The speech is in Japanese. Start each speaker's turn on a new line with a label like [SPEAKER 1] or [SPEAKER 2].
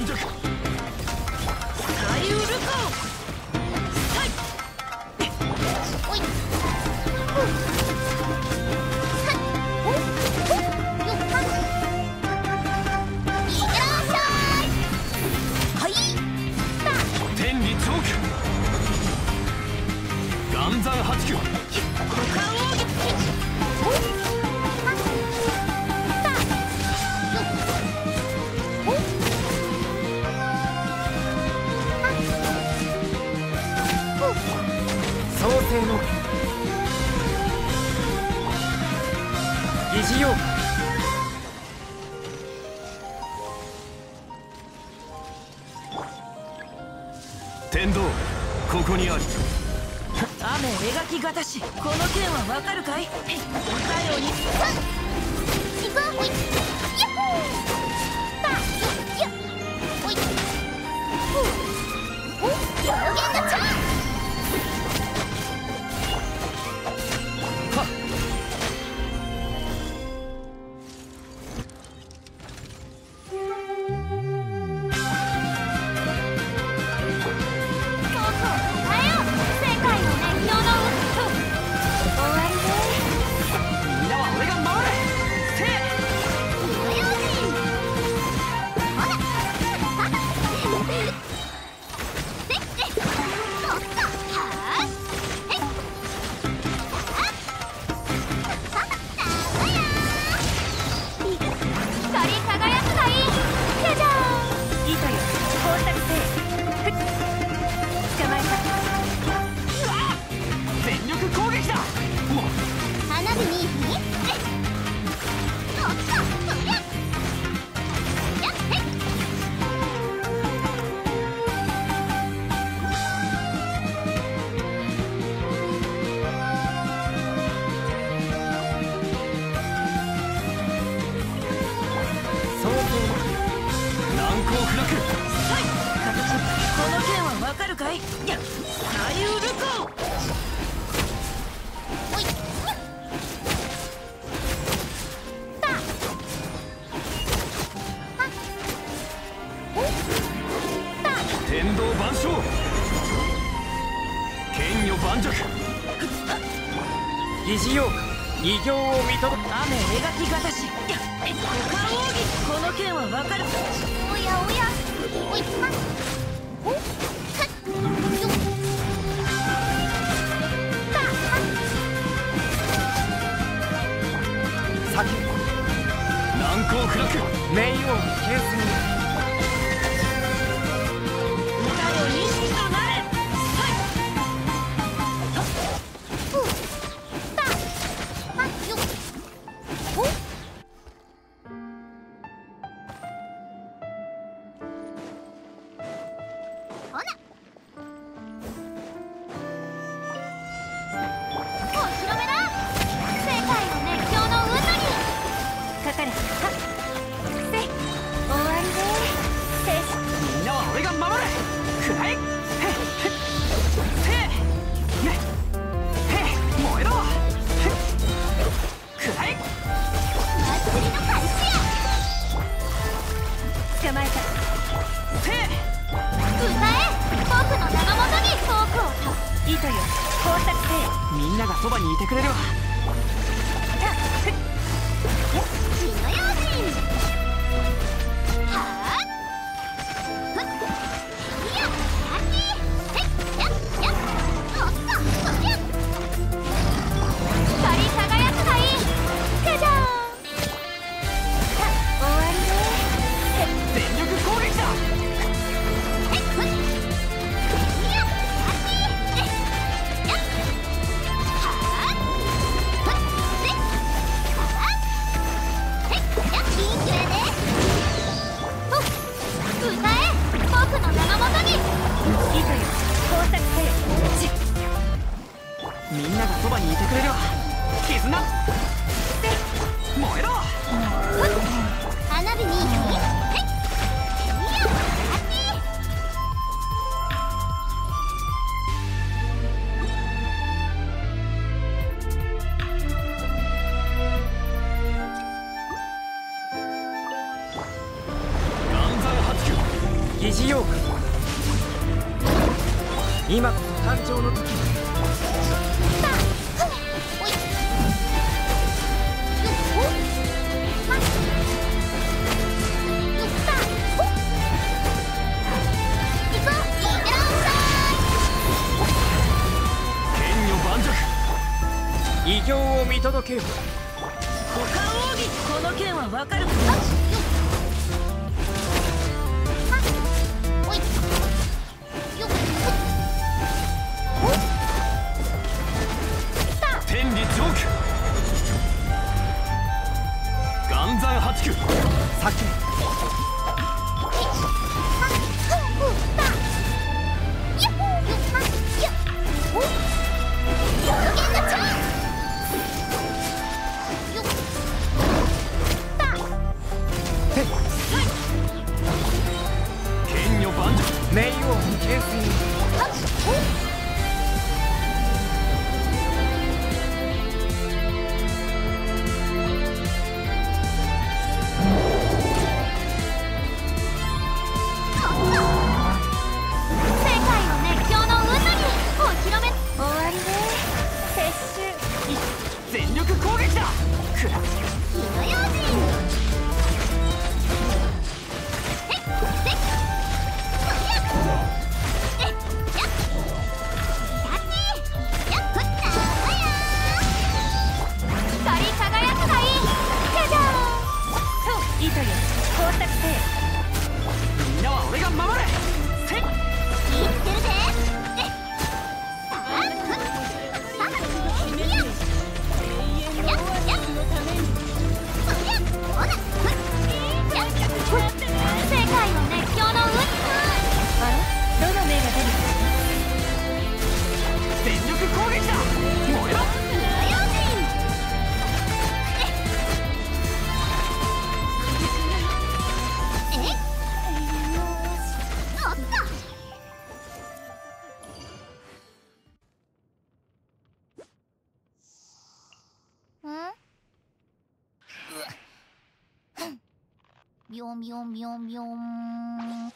[SPEAKER 1] 盤石天理チョ岩山八九
[SPEAKER 2] を。じよ
[SPEAKER 3] う。か
[SPEAKER 1] 天道ここにある。
[SPEAKER 4] 雨描きがたしこのはわかるかい？おう。
[SPEAKER 2] ヤッホーっ表現
[SPEAKER 3] Cortex る
[SPEAKER 4] か。いやサリウルコ
[SPEAKER 2] い
[SPEAKER 4] この剣はかる。
[SPEAKER 2] おやおや。おいっにい
[SPEAKER 3] てくれるわ。そばにいてくれるわ。
[SPEAKER 2] 絆。燃え
[SPEAKER 5] ろ。花火。に今こそ誕生の時。
[SPEAKER 6] 剣
[SPEAKER 2] この剣は分かるか
[SPEAKER 3] 喵喵喵喵。喵喵喵